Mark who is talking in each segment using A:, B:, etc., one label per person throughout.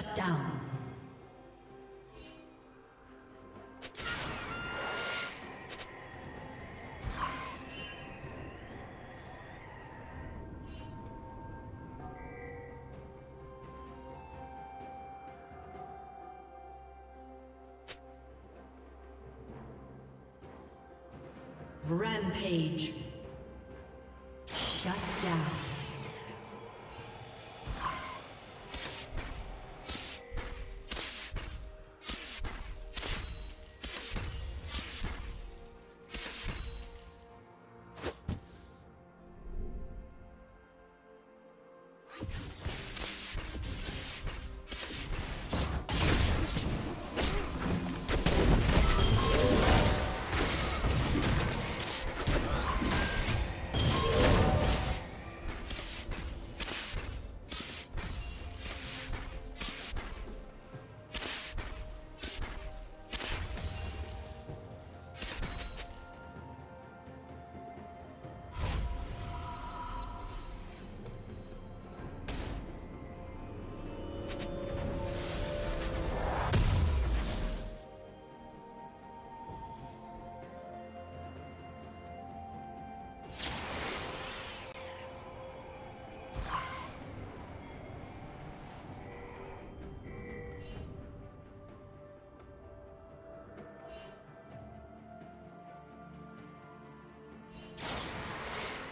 A: Shut down. Rampage.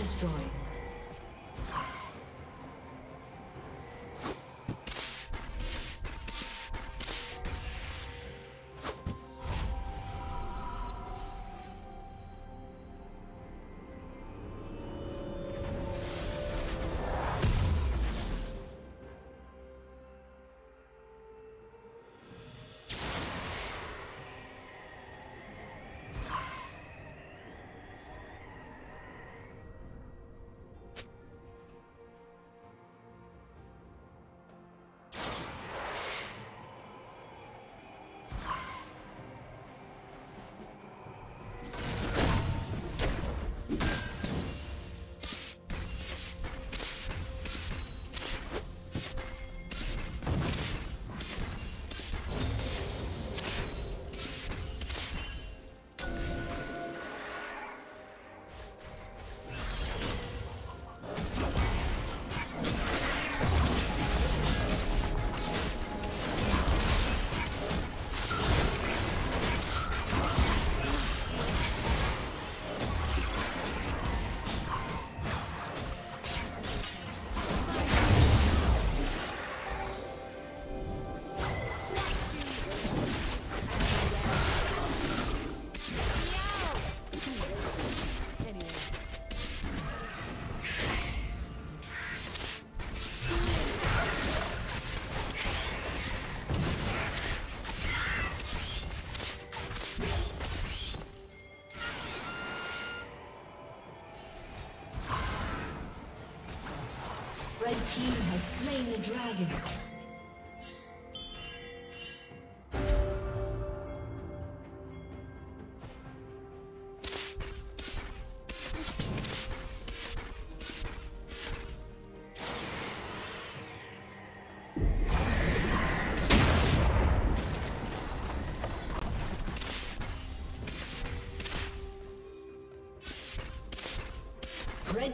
A: Destroyed.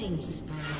A: Killing spree.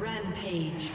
A: Rampage.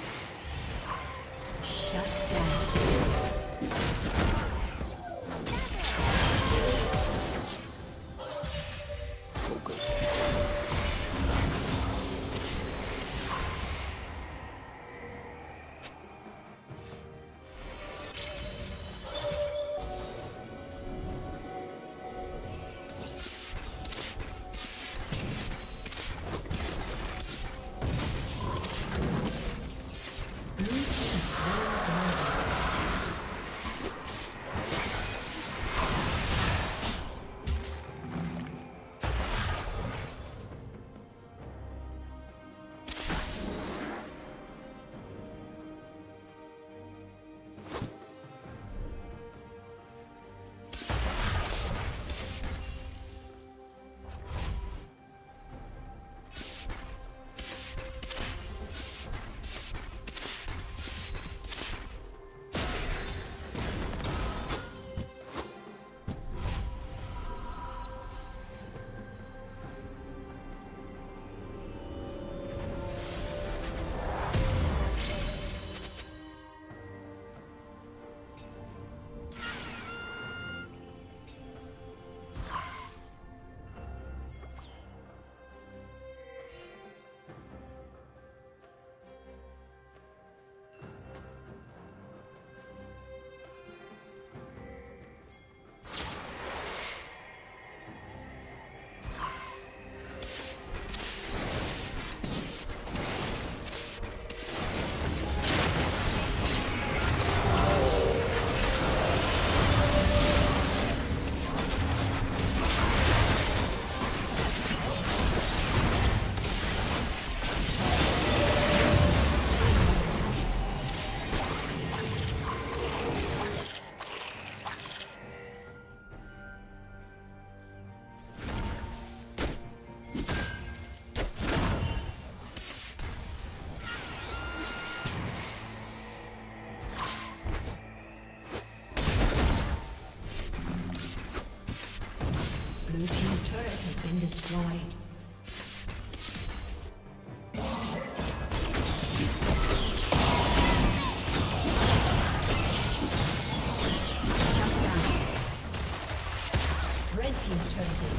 A: Thank you.